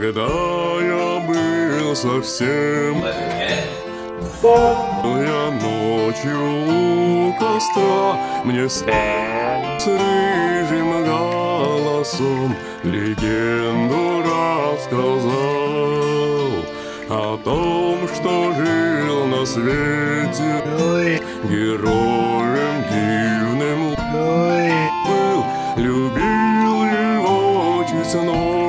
Когда я был совсем Был я ночью у костра Мне стал с рыжим голосом Легенду рассказал О том, что жил на свете Героем дивным. Был Любил его честной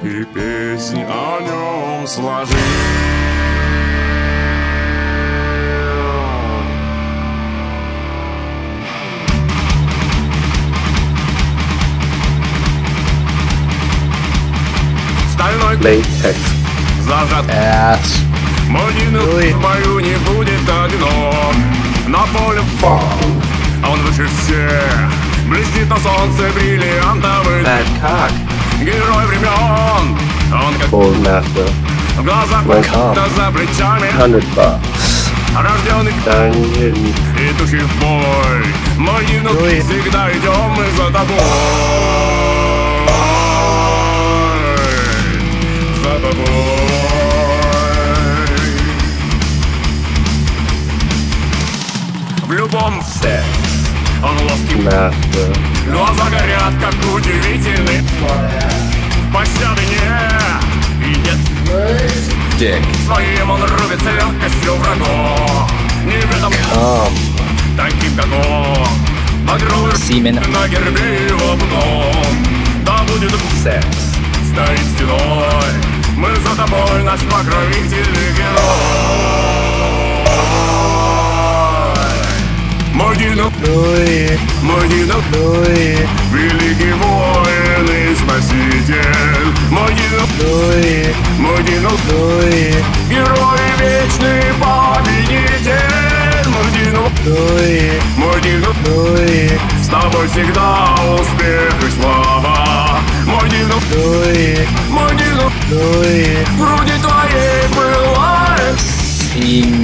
И песнь о нем сложил Стальной Latex. зажат. Ass. Мадину в бою не будет одинок На поле он выше всех Блестит на солнце бриллиантовый. Bad cock. Герой времен Он как Old master. в глазах да за плечами. Рожденный Dungeon. идущий в бой Мадину Ой. всегда идем мы за тобой За тобой В любом секс Он ловкий Master. Глаза горят, как удивительный Пощады нет и нет Dick. Своим он рубит с легкостью врагов Неведом Um. таким, как он Багровый Semen. на гербе его бутон Да будет Sex. стоит стеной Мы за тобой, наш покровитель и герой Мой Дино, великий воин и спаситель. Мой Дино, герой вечный победитель. Мой Дино, с тобой всегда успех и слава. Мой Дино, в груди твоей Semen.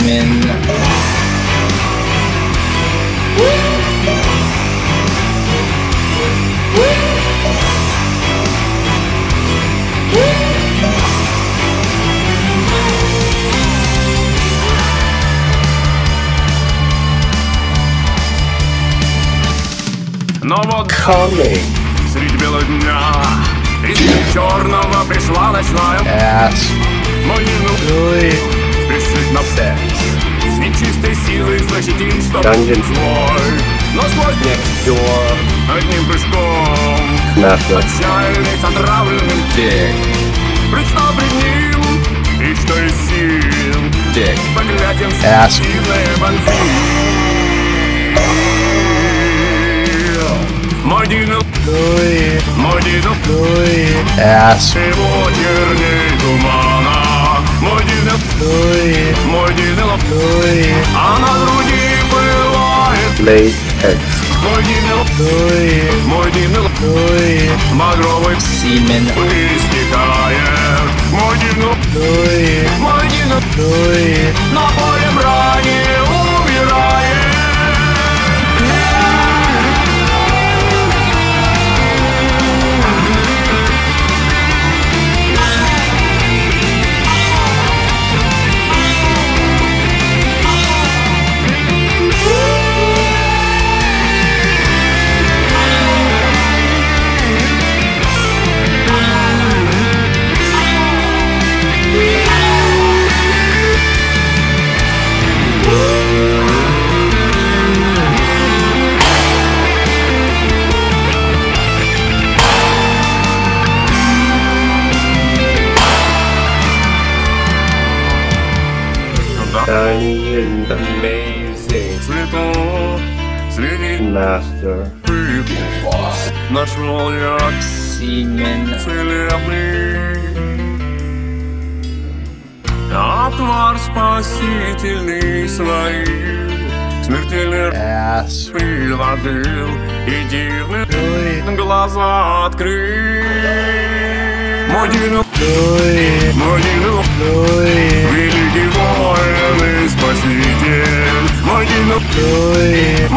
Но вот Coming. среди бела дня Из черного пришла ночная Ass. Мой Дино, спешит на Sex. С нечистой силой защитить, чтоб Dungeon. свой Но сквозь Next door. одним прыжком. Отчаянный с отравленным Dick. Представ пред ним И что из сил Dick. Проклятием Ass. Сильные бонзил Мой Дино, мой Дино Ass. Его черней тумана Мой Дино, мой Дино А на груди пылает Latex. Мой Дино, мой Дино Багровый Semen. истекает Мой Дино, мой Дино На поле Dungeon. Amazing. Цветов среди Master. пыль Нашел я Semen. целебный Отвар спасительный своим Смертельный Ass. приложил И дивный глаза открыл Мой Дину, мой Дину Великий воин спаситель